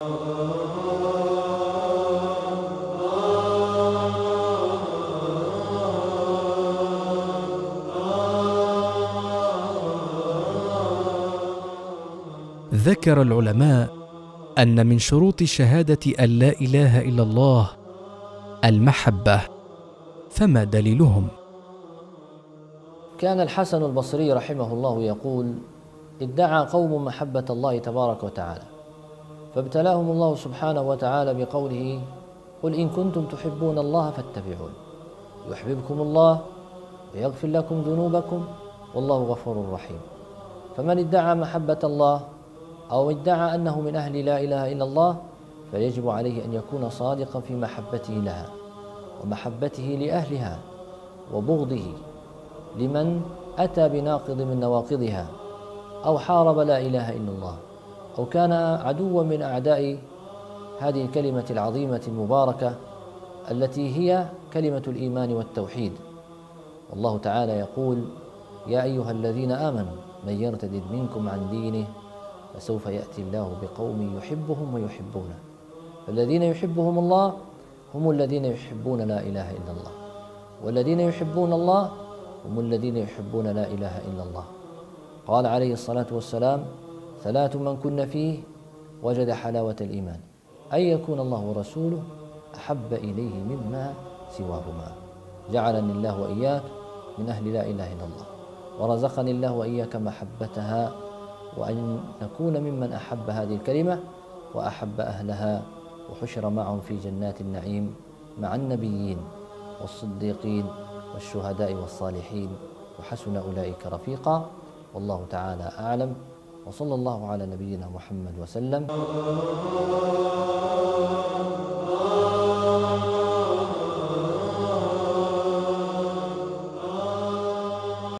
ذكر العلماء أن من شروط شهادة أن لا إله إلا الله المحبة فما دليلهم؟ كان الحسن البصري رحمه الله يقول ادعى قوم محبة الله تبارك وتعالى فابتلاهم الله سبحانه وتعالى بقوله قل إن كنتم تحبون الله فاتبعون. يحببكم الله ويغفر لكم ذنوبكم والله غفور رحيم. فمن ادعى محبة الله أو ادعى أنه من أهل لا إله إلا الله فيجب عليه أن يكون صادقا في محبته لها ومحبته لأهلها وبغضه لمن أتى بناقض من نواقضها أو حارب لا إله إلا الله. أو كان عدوا من أعداء هذه الكلمة العظيمة المباركة التي هي كلمة الإيمان والتوحيد. والله تعالى يقول يا أيها الذين آمنوا من يرتد منكم عن دينه فسوف يأتي الله بقوم يحبهم ويحبونه. فالذين يحبهم الله هم الذين يحبون لا إله إلا الله. والذين يحبون الله هم الذين يحبون لا إله إلا الله. قال عليه الصلاة والسلام ثلاث من كن فيه وجد حلاوة الإيمان. أن يكون الله ورسوله أحب إليه مما سواهما. جعلني الله وإياك من أهل لا إله إلا الله. ورزقني الله وإياك محبتها وأن نكون ممن أحب هذه الكلمة وأحب أهلها وحشر معهم في جنات النعيم مع النبيين والصديقين والشهداء والصالحين وحسن أولئك رفيقا. والله تعالى أعلم. وصلى الله على نبينا محمد وسلم.